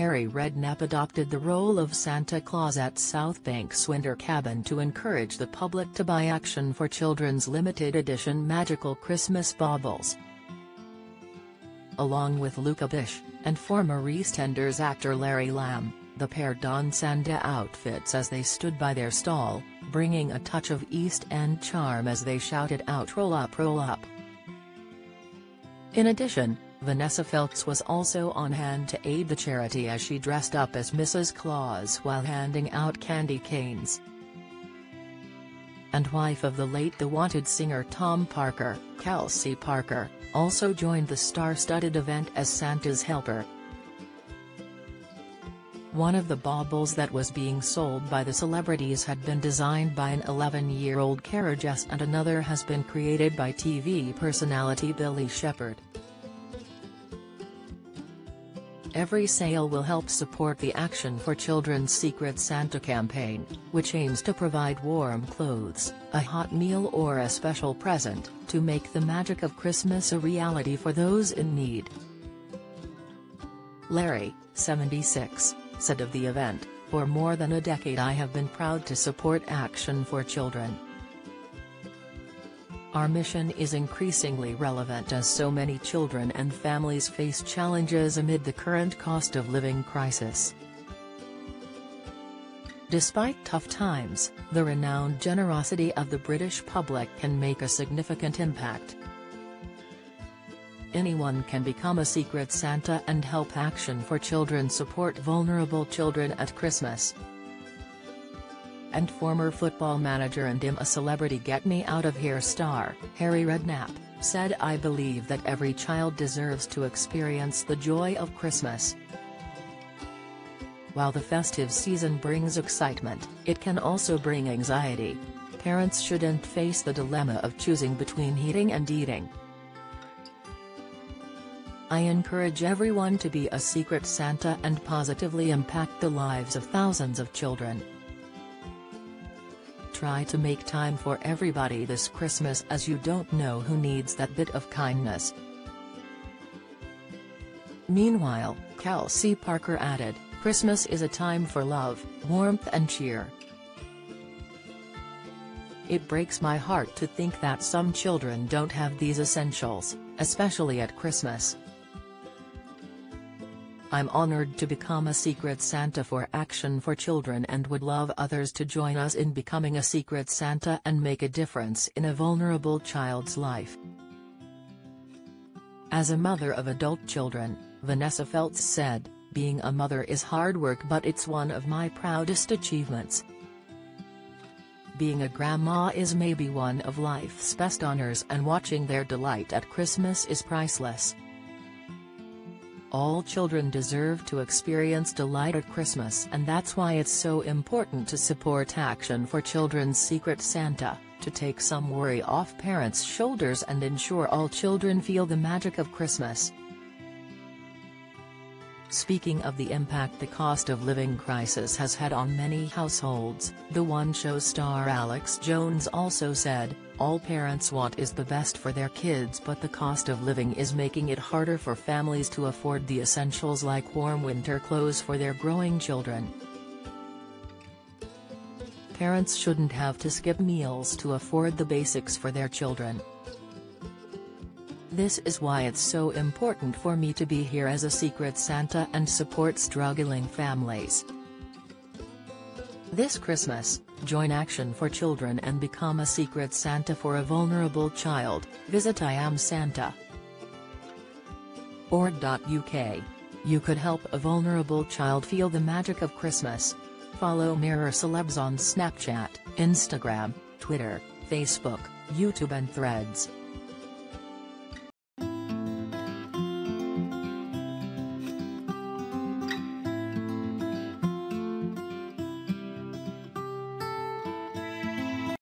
Harry Redknapp adopted the role of Santa Claus at Southbank's Winter Cabin to encourage the public to buy Action for Children's limited edition magical Christmas baubles. Along with Luca Bish, and former EastEnders actor Larry Lamb, the pair donned Santa outfits as they stood by their stall, bringing a touch of East End charm as they shouted out roll up roll up. In addition, Vanessa Feltz was also on hand to aid the charity as she dressed up as Mrs. Claus while handing out candy canes. And wife of the late The Wanted singer Tom Parker, Kelsey Parker, also joined the star-studded event as Santa's helper. One of the baubles that was being sold by the celebrities had been designed by an 11-year-old Kara Jess and another has been created by TV personality Billie Shepherd. Every sale will help support the Action for Children's Secret Santa campaign, which aims to provide warm clothes, a hot meal or a special present, to make the magic of Christmas a reality for those in need. Larry, 76, said of the event, For more than a decade I have been proud to support Action for Children. Our mission is increasingly relevant as so many children and families face challenges amid the current cost of living crisis. Despite tough times, the renowned generosity of the British public can make a significant impact. Anyone can become a Secret Santa and help Action for Children support vulnerable children at Christmas and former football manager and I'm a Celebrity Get Me Out of Here star, Harry Redknapp, said I believe that every child deserves to experience the joy of Christmas. While the festive season brings excitement, it can also bring anxiety. Parents shouldn't face the dilemma of choosing between heating and eating. I encourage everyone to be a secret Santa and positively impact the lives of thousands of children try to make time for everybody this Christmas as you don't know who needs that bit of kindness. Meanwhile, Kelsey Parker added, Christmas is a time for love, warmth and cheer. It breaks my heart to think that some children don't have these essentials, especially at Christmas. I'm honored to become a Secret Santa for Action for Children and would love others to join us in becoming a Secret Santa and make a difference in a vulnerable child's life. As a mother of adult children, Vanessa Feltz said, being a mother is hard work but it's one of my proudest achievements. Being a grandma is maybe one of life's best honors and watching their delight at Christmas is priceless. All children deserve to experience delight at Christmas and that's why it's so important to support Action for Children's Secret Santa, to take some worry off parents' shoulders and ensure all children feel the magic of Christmas. Speaking of the impact the cost of living crisis has had on many households, the One Show star Alex Jones also said, all parents want is the best for their kids but the cost of living is making it harder for families to afford the essentials like warm winter clothes for their growing children. Parents shouldn't have to skip meals to afford the basics for their children. This is why it's so important for me to be here as a Secret Santa and support struggling families. This Christmas, join Action for Children and become a Secret Santa for a vulnerable child, visit IamSanta. Org.uk. You could help a vulnerable child feel the magic of Christmas. Follow Mirror Celebs on Snapchat, Instagram, Twitter, Facebook, YouTube and Threads.